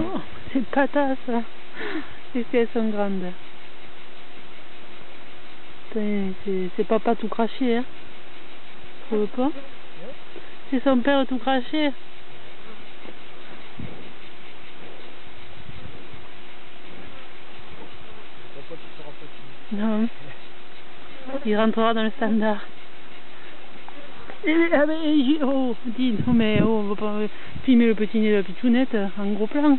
Oh, c'est patates ça. Qu'est-ce qu'elles sont grandes. C'est- papa tout craché, hein. C'est son père tout craché. Non. Il rentrera dans le standard. Eh, ah ben, j'y- oh, dis, non mais oh, on va pas filmer le petit nez de la pitchounette en gros plan.